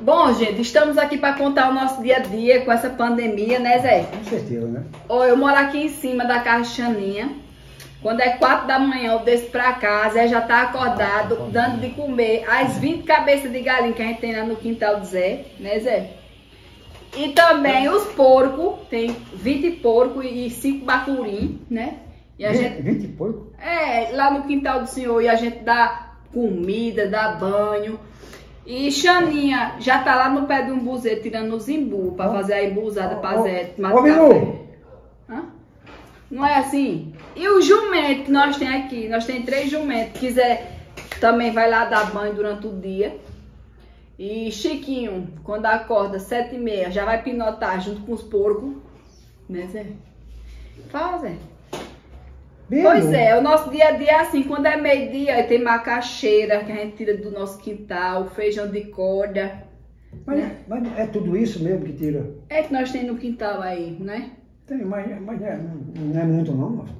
Bom, gente, estamos aqui para contar o nosso dia a dia com essa pandemia, né, Zé? Com certeza, né? Ó, eu moro aqui em cima da caixaninha. Quando é quatro da manhã, eu desço pra casa, Zé já tá acordado, dando de comer as 20 cabeças de galinha que a gente tem lá no quintal do Zé, né, Zé? E também os porcos, tem 20 porcos e 5 bacurim, né? E a 20, gente, 20 e pouco? é, lá no quintal do senhor, e a gente dá comida, dá banho. E Xaninha já tá lá no pé de um buzeiro tirando os imbu pra fazer a imbuzada pra Zé. Bilu. Hã? Não é assim? E o jumento que nós tem aqui, nós tem três jumentos, quiser também vai lá dar banho durante o dia. E Chiquinho, quando acorda sete e meia, já vai pinotar junto com os porcos. Né, Zé? Fala, Zé. Pois é, o nosso dia a dia é assim, quando é meio-dia, tem macaxeira que a gente tira do nosso quintal, feijão de corda. Mas, mas é tudo isso mesmo que tira? É que nós temos no quintal aí, né? Tem, mas, mas é, não, é muito não, moço.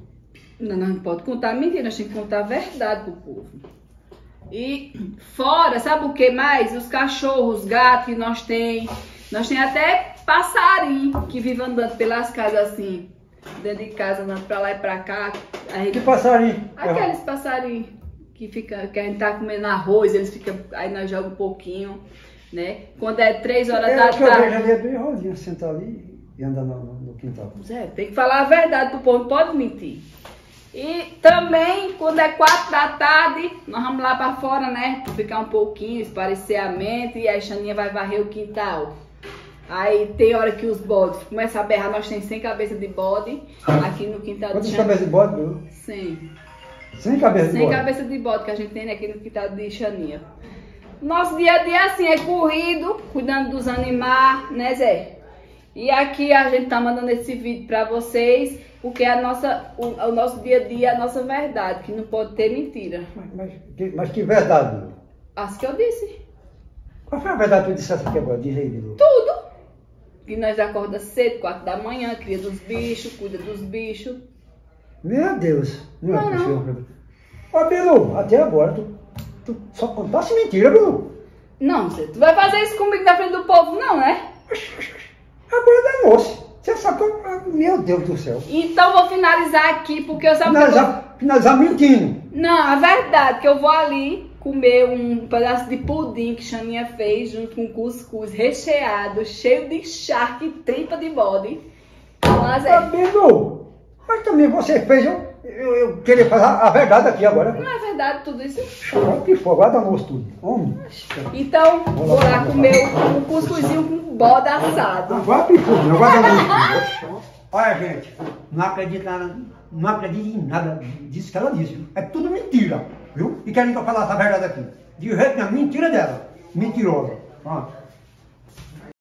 Não, não pode contar mentira, nós temos que contar a verdade pro povo. E fora, sabe o que mais? Os cachorros, os gatos que nós tem. Nós tem até passarinho que vive andando pelas casas assim, dentro de casa, pra lá e pra cá. A gente Que passarinho? Aqueles passarinhos que fica, que a gente tá comendo arroz, eles ficam, aí nós jogamos um pouquinho, né? Quando é três horas É, da que eu vejo tarde. ali é bem rosinha, sentar ali e andar no, no, quintal. Zé, tem que falar a verdade pro povo, não pode mentir. E também, quando é quatro da tarde, nós vamos lá pra fora, né? Ficar um pouquinho, esparecer a mente, e a Xaninha vai varrer o quintal. Aí tem hora que os bodes começam a berrar, nós temos 100 cabeças de bode aqui no quintal de Quantas cabeças de bode, Bilu? 100. Sem cabeça de Sem bode? cabeça de bode que a gente tem aqui no quintal de Xaninha. Nosso dia a dia assim é corrido, cuidando dos animais, né Zé? E aqui a gente tá mandando esse vídeo pra vocês, porque é a nossa, o, o nosso dia a dia é a nossa verdade, que não pode ter mentira. Mas, mas, que, mas que verdade? Assim que eu disse. Qual foi a verdade que tu dissesse aqui agora? Diz aí, Bilu. Tudo. Que nós acorda cedo, quatro da manhã, cria dos bichos, cuida dos bichos. Meu Deus, não, Não, é possível. Ó, Bilu, até agora tu, tu só contasse mentira, Bilu. Não, Zé, tu vai fazer isso comigo na frente do povo, não, né? Agora da moça. Você só conta... Meu Deus do céu. Então vou finalizar aqui, porque eu sabe que eu vou- Finalizar, finalizar mentindo. Não, a verdade é que eu vou ali comer um pedaço de pudim que Xaninha fez junto com cuscuz recheado, cheio de charque e tripa de bode. Mas é, Bilu, mas também você fez eu, eu, eu querer falar a verdade aqui agora. não é verdade tudo isso? Chorou que for, guarda almoço tudo. Homem. Então, vou lá comer um cuscuzinho com bode assado. Agora pifou, não almoço tudo. Olha, gente, não acredita, não acredita em nada disso que ela disse. É tudo mentira, viu? E querem que eu falasse a verdade aqui. De jeito nenhum, mentira dela. Mentirosa. Pronto.